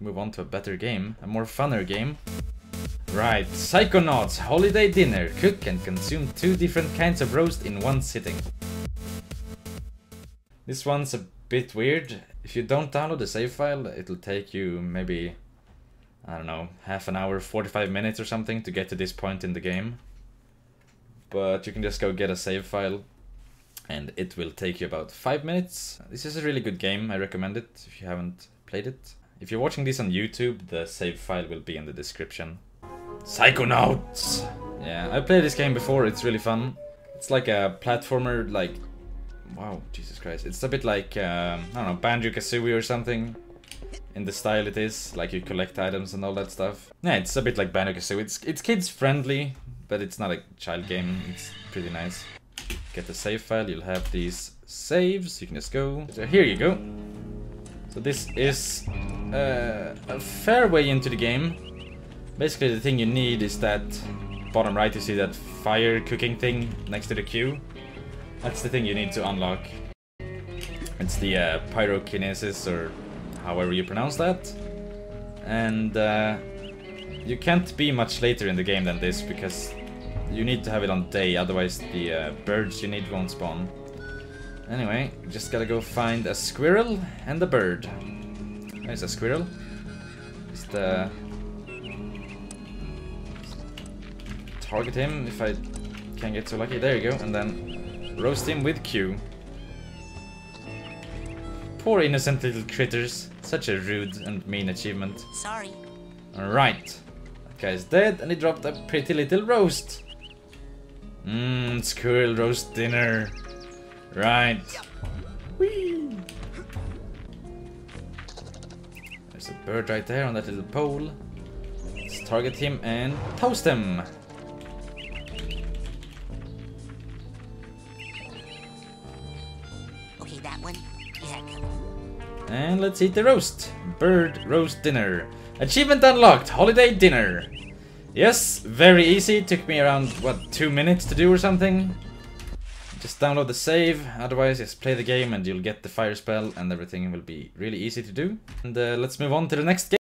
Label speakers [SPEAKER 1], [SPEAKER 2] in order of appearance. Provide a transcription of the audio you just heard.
[SPEAKER 1] Move on to a better game, a more funner game. Right, Psychonauts Holiday Dinner. Cook and consume two different kinds of roast in one sitting. This one's a bit weird. If you don't download the save file, it'll take you maybe, I don't know, half an hour, 45 minutes or something to get to this point in the game. But you can just go get a save file and it will take you about 5 minutes. This is a really good game, I recommend it if you haven't played it. If you're watching this on YouTube, the save file will be in the description. Psychonauts! Yeah, I played this game before, it's really fun. It's like a platformer, like... Wow, Jesus Christ. It's a bit like, um, I don't know, Banjo-Kazooie or something. In the style it is, like you collect items and all that stuff. Yeah, it's a bit like Banjo-Kazooie. It's, it's kids friendly, but it's not a child game. It's pretty nice. Get the save file, you'll have these saves. You can just go. So here you go. So this is uh, a fair way into the game. Basically the thing you need is that bottom right you see that fire cooking thing next to the queue. That's the thing you need to unlock. It's the uh, pyrokinesis or however you pronounce that. And uh, you can't be much later in the game than this because you need to have it on day otherwise the uh, birds you need won't spawn. Anyway, just gotta go find a squirrel and a bird. There's a squirrel. Just uh, target him if I can get so lucky. There you go, and then roast him with Q. Poor innocent little critters. Such a rude and mean achievement.
[SPEAKER 2] Sorry.
[SPEAKER 1] Alright. That guy's dead and he dropped a pretty little roast. Mmm, squirrel roast dinner. Right. Whee! There's a bird right there on that little pole. Let's target him and toast him.
[SPEAKER 2] Okay, that one. Yeah.
[SPEAKER 1] And let's eat the roast. Bird roast dinner. Achievement unlocked. Holiday dinner. Yes, very easy. Took me around, what, two minutes to do or something? Just download the save, otherwise just play the game and you'll get the fire spell and everything will be really easy to do. And uh, let's move on to the next game.